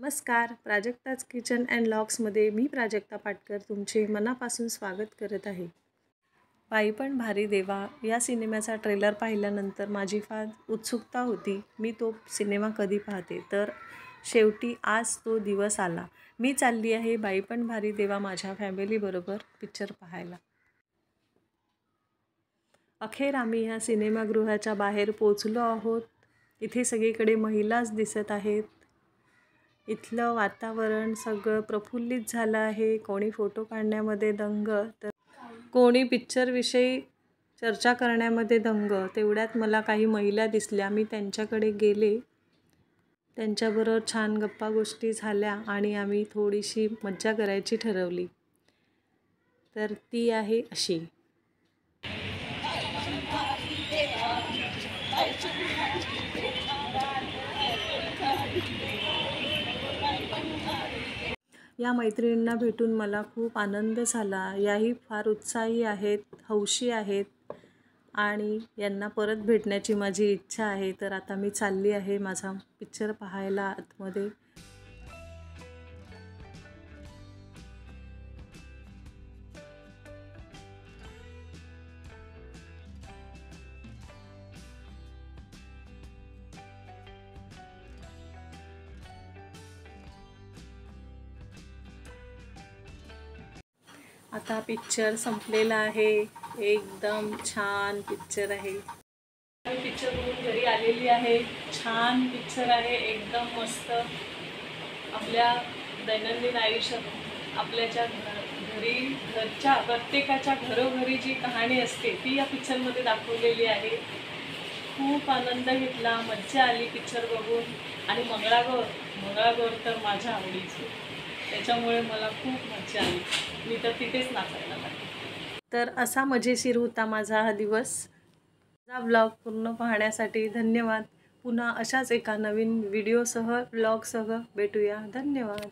नमस्कार. Prajakta's kitchen and लॉक्समध्ये मी प्राजक्ता पाटकर तुमचे मनापासून स्वागत करत आहे. बाई पण भारी देवा. या सिनेमाचा ट्रेलर पाहिल्यानंतर माझी फार उत्सुकता होती. मी तो सिनेमा कधी पाहते? तर शेवटी आज तो दिवस आला. मी चालली आहे बाई पण भारी देवा माझ्या फॅमिलीबरोबर पिक्चर पाहायला. अखेर आम्ही ह्या सिनेमागृहाच्या बाहेर पोचलो आहोत. इथे सगळीकडे महिलाच दिसत आहेत. इथलं वातावरण सगळं प्रफुल्लित झालं आहे. कोणी फोटो काढण्यामध्ये दंग तर कोणी पिक्चरविषयी चर्चा करण्यामध्ये दंग तेवढ्यात मला काही महिला दिसल्या. मी त्यांच्याकडे गेले. त्यांच्याबरोबर छान गप्पा गोष्टी झाल्या आणि आम्ही थोडीशी मज्जा करायची ठरवली. तर ती आहे अशी. या मैत्रिणींना भेटून मला खूप आनंद झाला. याही फार उत्साही आहेत हौशी आहेत आणि यांना परत भेटण्याची माझी इच्छा आहे. तर आता मी चालली आहे माझा पिक्चर पाहायला आतमध्ये. आता पिक्चर संपलेला आहे. एकदम छान पिक्चर आहे. पिक्चर बघून घरी आलेली आहे. छान पिक्चर आहे. एकदम मस्त. आपल्या दैनंदिन आयुष्यात आपल्याच्या घरी घरच्या प्रत्येकाच्या घरोघरी जी कहाणी असते ती या पिक्चरमध्ये दाखवलेली आहे. खूप आनंद घेतला. मज्जा आली पिक्चर बघून. आणि मंगळागौर मंगळागौर तर माझ्या आवडीची. त्याच्यामुळे मला खूप मज्जा आली. मी तर तिथेच नाचायला लागले. तर असा मजेशीर होता माझा हा दिवस. माझा ब्लॉग पूर्ण पाहण्यासाठी धन्यवाद. पुन्हा अशाच एका नवीन व्हिडिओसह ब्लॉगसह भेटूया. धन्यवाद.